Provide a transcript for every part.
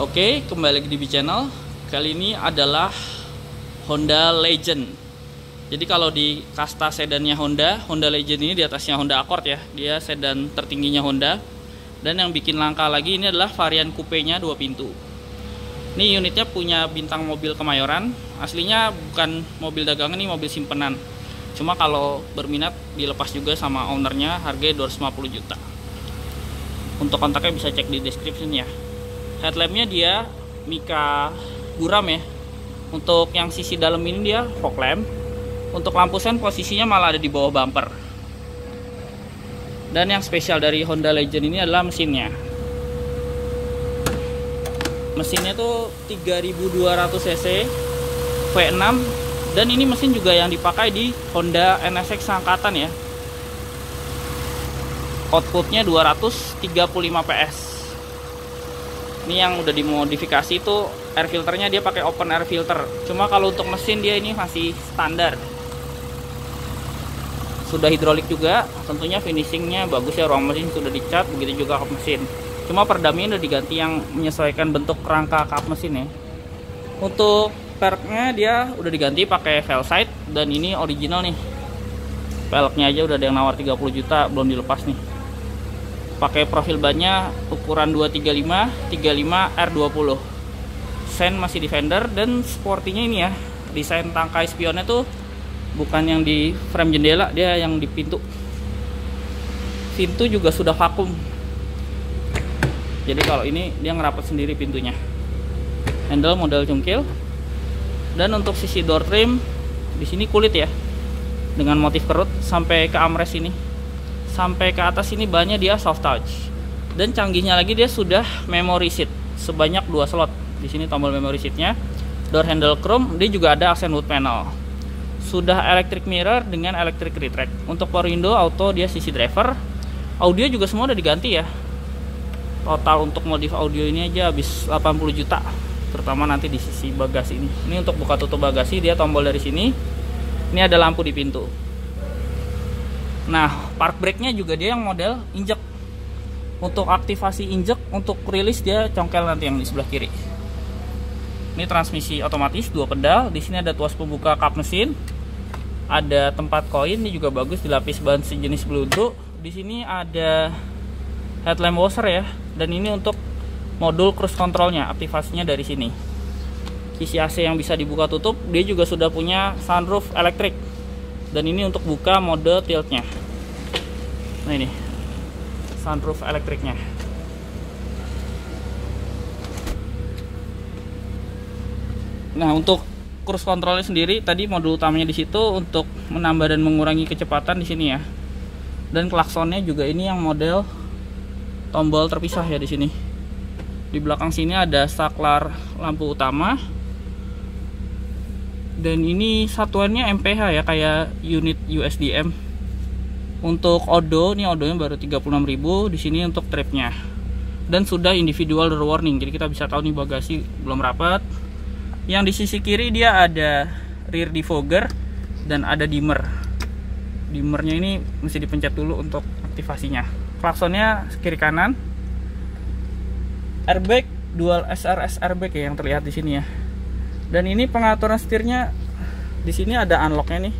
Oke, kembali lagi di B Channel. Kali ini adalah Honda Legend. Jadi kalau di kasta sedannya Honda, Honda Legend ini di atasnya Honda Accord ya. Dia sedan tertingginya Honda. Dan yang bikin langka lagi ini adalah varian coupe-nya dua pintu. Ini unitnya punya bintang mobil Kemayoran. Aslinya bukan mobil dagangan, ini mobil simpenan. Cuma kalau berminat dilepas juga sama ownernya harganya 250 juta. Untuk kontaknya bisa cek di description ya headlampnya dia Mika buram ya. Untuk yang sisi dalam ini dia fog lamp. Untuk lampu sen posisinya malah ada di bawah bumper. Dan yang spesial dari Honda Legend ini adalah mesinnya. Mesinnya tuh 3200 cc V6 dan ini mesin juga yang dipakai di Honda NSX angkatan ya. Outputnya 235 PS ini yang udah dimodifikasi itu air filternya dia pakai open air filter. Cuma kalau untuk mesin dia ini masih standar. Sudah hidrolik juga tentunya finishingnya bagus ya ruang mesin sudah dicat begitu juga kap mesin. Cuma perdaminya udah diganti yang menyesuaikan bentuk rangka kap mesin ya. Untuk perknya dia udah diganti pakai velg dan ini original nih. Velgnya aja udah ada yang nawar 30 juta belum dilepas nih pakai profil bannya ukuran 235 35 R20 sen masih defender dan sportinya ini ya. Desain tangkai spionnya tuh bukan yang di frame jendela dia yang di pintu. Pintu juga sudah vakum. Jadi kalau ini dia ngerapat sendiri pintunya. Handle model cungkil. Dan untuk sisi door trim di sini kulit ya. Dengan motif kerut sampai ke armrest ini sampai ke atas ini banyak dia soft touch. Dan canggihnya lagi dia sudah memory seat sebanyak dua slot. Di sini tombol memory seatnya. Door handle chrome dia juga ada aksen wood panel. Sudah electric mirror dengan electric retract. Untuk power window auto dia sisi driver. Audio juga semua udah diganti ya. Total untuk modif audio ini aja habis 80 juta. Terutama nanti di sisi bagasi ini. Ini untuk buka tutup bagasi dia tombol dari sini. Ini ada lampu di pintu Nah, park brake-nya juga dia yang model injek. Untuk aktivasi injek, untuk rilis dia congkel nanti yang di sebelah kiri. Ini transmisi otomatis dua pedal. Di sini ada tuas pembuka kap mesin. Ada tempat koin, ini juga bagus dilapis bahan sejenis Bluetooth. Di sini ada headlamp washer ya. Dan ini untuk modul cruise controlnya, aktivasinya dari sini. Kisi AC yang bisa dibuka tutup, dia juga sudah punya sunroof elektrik dan ini untuk buka mode tiltnya. Nah ini. Sunroof elektriknya. Nah untuk cruise controlnya sendiri tadi modul utamanya di situ untuk menambah dan mengurangi kecepatan di sini ya. Dan klaksonnya juga ini yang model tombol terpisah ya di sini. Di belakang sini ada saklar lampu utama dan ini satuannya MPH ya kayak unit USDM untuk odo ini odonya baru 36.000 di sini untuk tripnya. Dan sudah individual door warning jadi kita bisa tahu nih bagasi belum rapat. Yang di sisi kiri dia ada rear defogger dan ada dimmer. Dimmernya ini mesti dipencet dulu untuk aktivasinya. Klaksonnya kiri kanan. Airbag dual SRS airbag ya yang terlihat di sini ya dan ini pengaturan setirnya di sini ada unlocknya nih.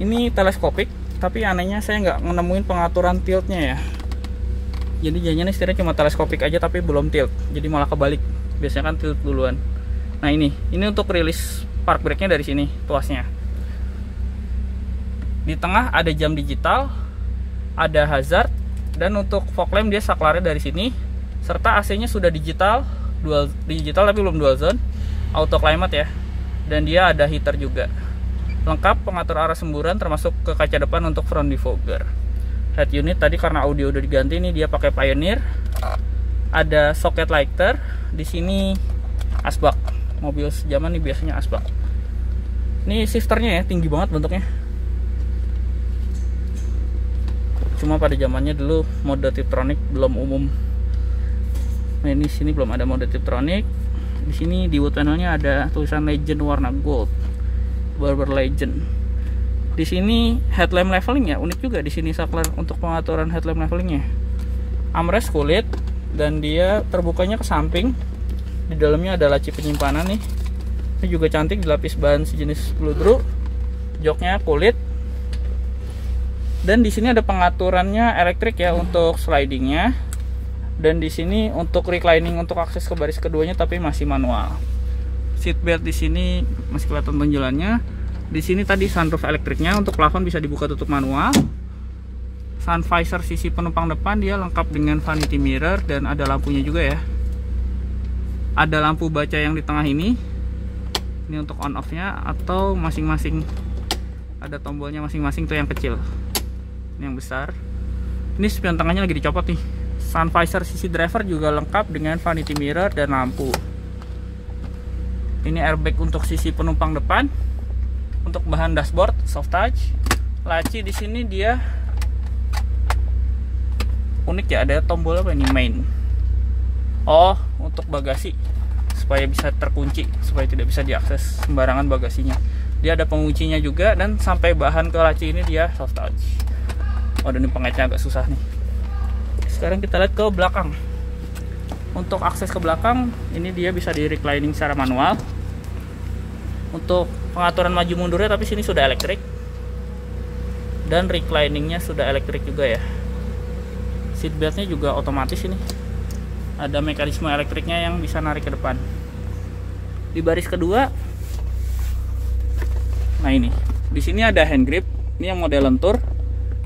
Ini teleskopik tapi anehnya saya nggak menemuin pengaturan tiltnya ya. Jadi jadinya setirnya cuma teleskopik aja tapi belum tilt. Jadi malah kebalik. Biasanya kan tilt duluan. Nah ini. Ini untuk rilis park brake nya dari sini tuasnya. Di tengah ada jam digital ada hazard dan untuk fog lamp dia saklarnya dari sini. Serta AC nya sudah digital dual digital tapi belum dual zone auto climate ya. Dan dia ada heater juga. Lengkap pengatur arah semburan termasuk ke kaca depan untuk front defogger. Head unit tadi karena audio udah diganti ini dia pakai Pioneer. Ada socket lighter di sini asbak. Mobil sejaman nih biasanya asbak. Ini shifternya ya tinggi banget bentuknya. Cuma pada zamannya dulu mode Tiptronic belum umum. Nah ini sini belum ada mode Tiptronic di sini di wood panelnya ada tulisan legend warna gold. Barber legend. Di sini headlamp leveling ya unik juga di sini saklar untuk pengaturan headlamp levelingnya. Armrest kulit dan dia terbukanya ke samping. Di dalamnya ada laci penyimpanan nih. Ini juga cantik dilapis bahan sejenis bludru joknya kulit. Dan di sini ada pengaturannya elektrik ya untuk slidingnya dan di sini untuk reclining untuk akses ke baris keduanya tapi masih manual. Seat belt di sini masih kelihatan tonjolannya di sini tadi sunroof elektriknya untuk plafon bisa dibuka tutup manual. Sun visor sisi penumpang depan dia lengkap dengan vanity mirror dan ada lampunya juga ya. Ada lampu baca yang di tengah ini. Ini untuk on off nya atau masing-masing ada tombolnya masing-masing tuh yang kecil. Ini yang besar. Ini spion tengahnya lagi dicopot nih sun visor sisi driver juga lengkap dengan vanity mirror dan lampu. Ini airbag untuk sisi penumpang depan. Untuk bahan dashboard soft touch. Laci di sini dia unik ya ada tombol apa ini? Main. Oh untuk bagasi. Supaya bisa terkunci supaya tidak bisa diakses sembarangan bagasinya. Dia ada penguncinya juga dan sampai bahan ke laci ini dia soft touch. Oh dan ini pengaitnya agak susah nih sekarang kita lihat ke belakang. Untuk akses ke belakang ini dia bisa di reclining secara manual. Untuk pengaturan maju mundurnya tapi sini sudah elektrik. Dan recliningnya sudah elektrik juga ya. Seatbeltnya juga otomatis ini. Ada mekanisme elektriknya yang bisa narik ke depan. Di baris kedua nah ini. Di sini ada hand grip. Ini yang model lentur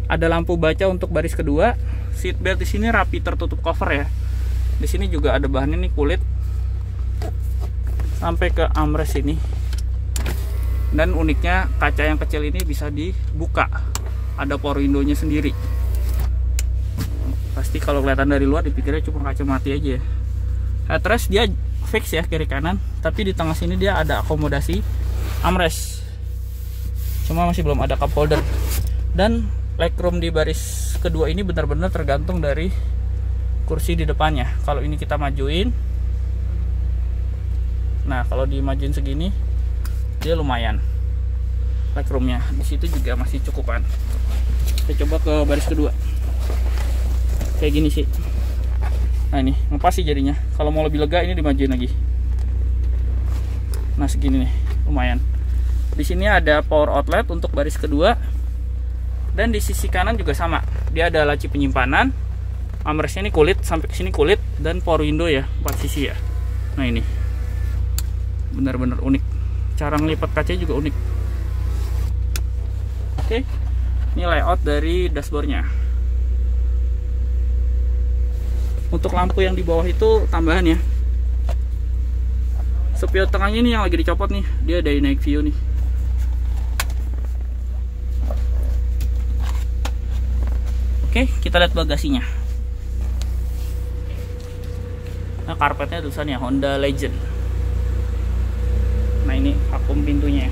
ada lampu baca untuk baris kedua. Seatbelt di sini rapi tertutup cover ya. Di sini juga ada bahan ini kulit. Sampai ke armrest ini. Dan uniknya kaca yang kecil ini bisa dibuka. Ada power window-nya sendiri. Pasti kalau kelihatan dari luar dipikirnya cuma kaca mati aja ya. Headrest dia fix ya kiri kanan. Tapi di tengah sini dia ada akomodasi armrest. Cuma masih belum ada cup holder. Dan legroom di baris kedua ini benar-benar tergantung dari kursi di depannya. Kalau ini kita majuin nah kalau dimajuin segini dia lumayan legroomnya di situ juga masih cukupan. Kita coba ke baris kedua. Kayak gini sih. Nah ini ngepas sih jadinya. Kalau mau lebih lega ini dimajuin lagi. Nah segini nih. Lumayan. Di sini ada power outlet untuk baris kedua dan di sisi kanan juga sama. Dia ada laci penyimpanan. Armrestnya ini kulit sampai ke sini kulit dan power window ya empat sisi ya. Nah ini. Benar-benar unik. Cara ngelipat kaca juga unik. Oke. Ini layout dari dashboardnya. Untuk lampu yang di bawah itu tambahan ya. Spion tengahnya ini yang lagi dicopot nih. Dia dari naik view nih oke kita lihat bagasinya. Nah karpetnya tulisannya Honda Legend. Nah ini vakum pintunya.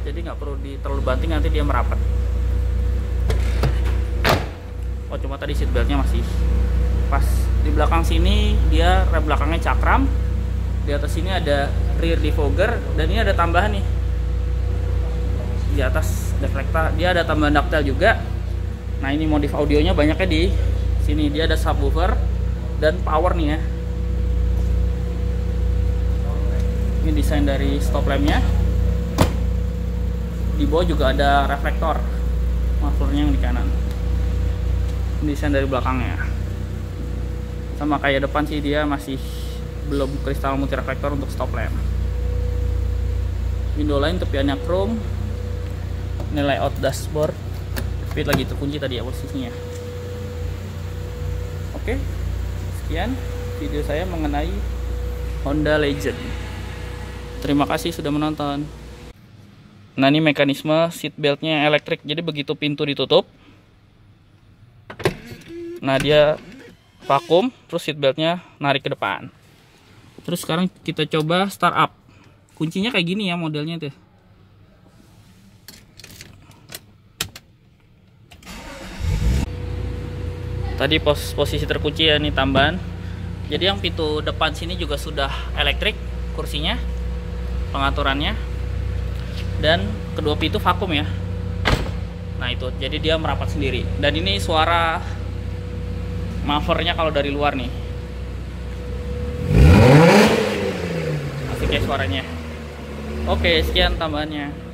Jadi nggak perlu di terlalu banting nanti dia merapat. Oh cuma tadi seat beltnya masih pas. Di belakang sini dia rem belakangnya cakram. Di atas sini ada rear defogger dan ini ada tambahan nih. Di atas deflector dia ada tambahan ductile juga. Nah ini modif audionya banyaknya di sini. Dia ada subwoofer dan power nih ya. Ini desain dari stop lampnya. Di bawah juga ada reflektor. Mufflernya yang di kanan. Desain dari belakangnya. Sama kayak depan sih dia masih belum kristal multi reflektor untuk stop lamp. Window lain tepiannya chrome ini layout dashboard tapi lagi terkunci tadi ya posisinya oke sekian video saya mengenai Honda Legend Terima kasih sudah menonton. Nah ini mekanisme seat beltnya elektrik. Jadi begitu pintu ditutup, nah dia vakum, terus seat beltnya narik ke depan. Terus sekarang kita coba start up. Kuncinya kayak gini ya modelnya tuh. tadi pos posisi terkunci ya ini tambahan. Jadi yang pintu depan sini juga sudah elektrik kursinya pengaturannya dan kedua pintu vakum ya. Nah itu. Jadi dia merapat sendiri. Dan ini suara mavernya kalau dari luar nih. Asik ya suaranya. Oke sekian tambahannya.